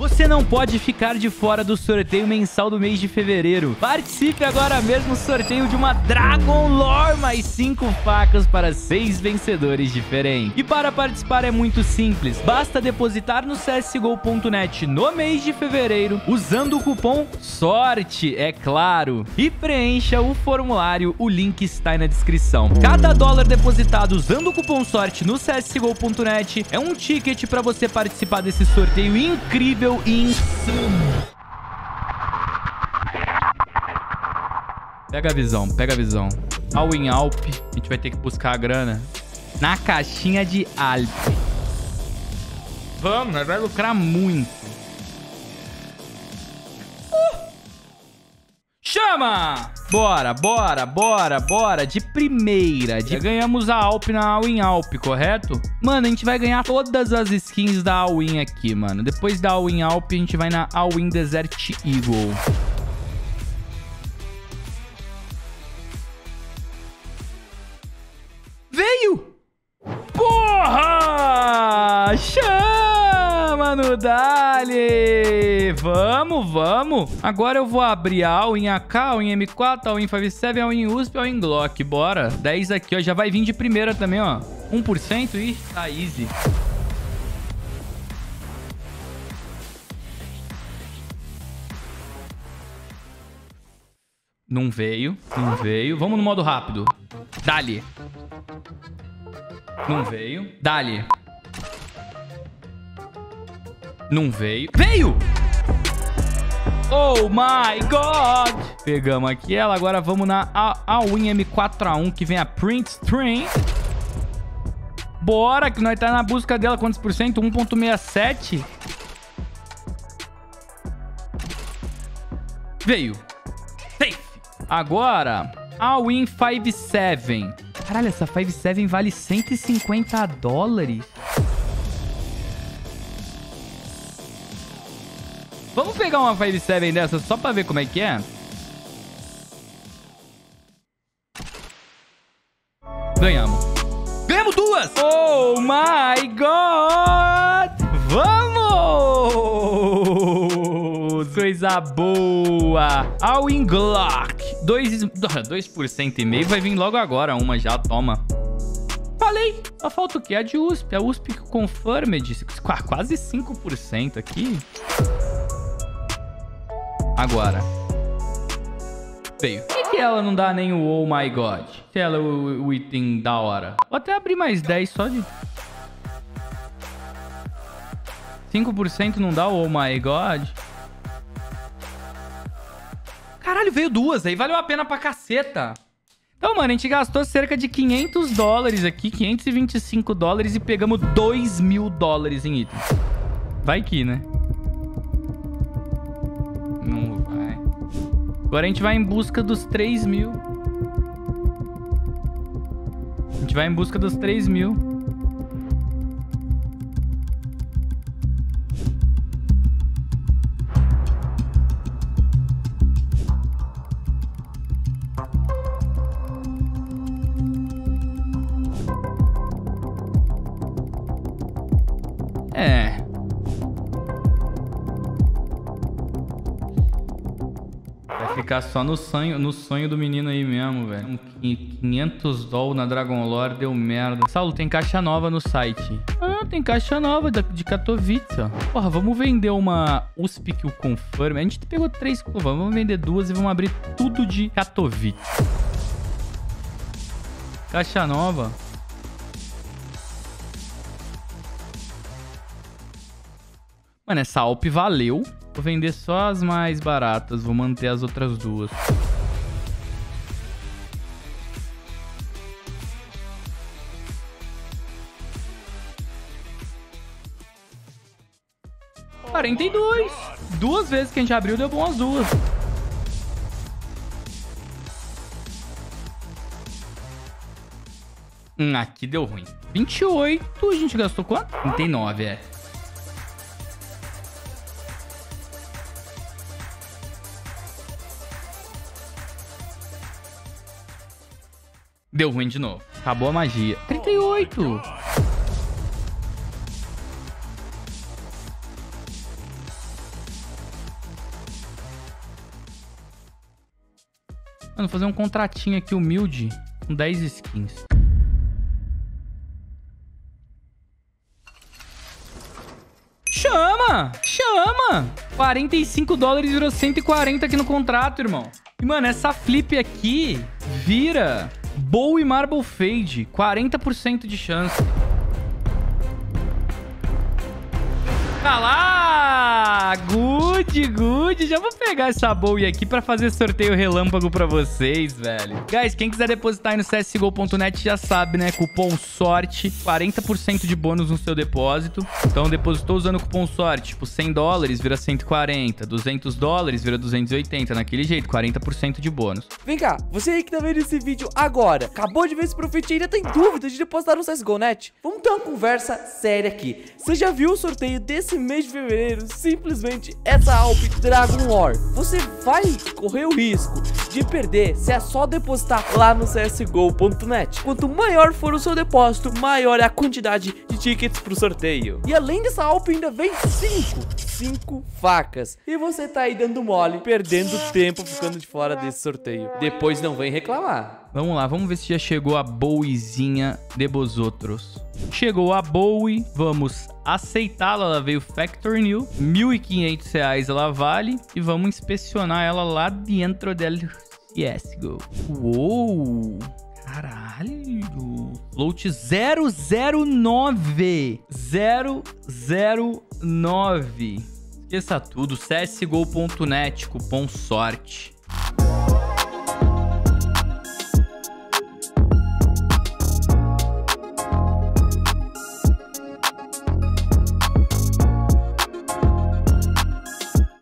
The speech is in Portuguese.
Você não pode ficar de fora do sorteio mensal do mês de fevereiro. Participe agora mesmo do sorteio de uma Dragon Lore mais 5 facas para 6 vencedores diferentes. E para participar é muito simples. Basta depositar no csgo.net no mês de fevereiro usando o cupom SORTE, é claro. E preencha o formulário, o link está na descrição. Cada dólar depositado usando o cupom SORTE no csgo.net é um ticket para você participar desse sorteio incrível insano. Pega a visão, pega a visão. All in Alp, a gente vai ter que buscar a grana na caixinha de Alp. Vamos, vai lucrar muito. Chama! Bora, bora, bora, bora. De primeira. De... Ganhamos a Alp na All-in Alp, correto? Mano, a gente vai ganhar todas as skins da All-in aqui, mano. Depois da All-in Alp, a gente vai na All-in Desert Eagle. Veio! Porra! Chama no Dali! Vamos, vamos! Agora eu vou abrir a All in AK, All in M4, All in 57, All in USP, All in Glock. Bora! 10 aqui, ó. Já vai vir de primeira também, ó. 1%? Ih, tá easy. Não veio, não veio. Vamos no modo rápido. Dali. Não veio. Dali. Não veio. Veio! Oh my god! Pegamos aqui ela. Agora vamos na All-in M4A1, que vem a Print String. Bora, que nós tá na busca dela. Quantos por cento? 1.67. Veio. Safe. Agora, All-in 57. Caralho, essa 57 vale 150 dólares. Vamos pegar uma 57 dessa só pra ver como é que é? Ganhamos. Ganhamos duas! Oh my god! Vamos! Coisa boa! All in Glock. 2%, e meio vai vir logo agora. Uma já, toma. Falei! Só falta o quê? A de USP. A USP Confirmed. Quase 5% aqui. Agora. Veio. Por que, ela não dá nem o Oh My God? Se ela é o, o item da hora. Vou até abrir mais 10 só de... 5% não dá o Oh My God? Caralho, veio duas. Aí valeu a pena pra caceta. Então, mano, a gente gastou cerca de 500 dólares aqui. 525 dólares e pegamos 2 mil dólares em itens. Vai que, né? Agora a gente vai em busca dos 3 mil. A gente vai em busca dos 3 mil. Ficar só no sonho, no sonho do menino aí mesmo, velho. 500 doll na Dragon Lore deu merda. Saulo, tem caixa nova no site. Ah, tem caixa nova de Katowice, ó. Porra, vamos vender uma USP que o confirme. A gente pegou três, vamos vender duas e vamos abrir tudo de Katowice. Caixa nova. Mano, essa Alp valeu. Vou vender só as mais baratas. Vou manter as outras duas. Quarenta e dois. Duas vezes que a gente abriu, deu bom as duas. Hum, aqui deu ruim. 28, a gente gastou quanto? 39, é. Deu ruim de novo. Acabou a magia. 38! Mano, vou fazer um contratinho aqui humilde com 10 skins. Chama! Chama! 45 dólares virou 140 aqui no contrato, irmão. E, mano, essa flip aqui vira Bow e Marble Fade. 40% de chance. Tá lá! Good, good. Já vou pegar essa bowie aqui pra fazer sorteio relâmpago pra vocês, velho. Guys, quem quiser depositar aí no csgo.net já sabe, né? Cupom SORTE, 40% de bônus no seu depósito. Então, depositou usando o cupom SORTE, tipo 100 dólares vira 140, 200 dólares vira 280, naquele jeito, 40% de bônus. Vem cá, você aí que tá vendo esse vídeo agora, acabou de ver esse profetia e ainda tem dúvida de depositar no CSGO.net? Vamos ter uma conversa séria aqui. Você já viu o sorteio desse esse mês de fevereiro simplesmente essa Alp Dragon Lore. Você vai correr o risco de perder se é só depositar lá no csgo.net. Quanto maior for o seu depósito, maior é a quantidade de tickets pro sorteio. E além dessa Alp ainda vem 5, 5 facas. E você tá aí dando mole, perdendo tempo ficando de fora desse sorteio. Depois não vem reclamar. Vamos lá, vamos ver se já chegou a Bowiezinha de Bosotros. Chegou a Bowie, vamos aceitá-la, ela veio Factory New, R$ 1.500 ela vale e vamos inspecionar ela lá dentro dela. CSGO. Uou! Caralho! Float 009! 009! Esqueça tudo, csgo.net, cupom sorte.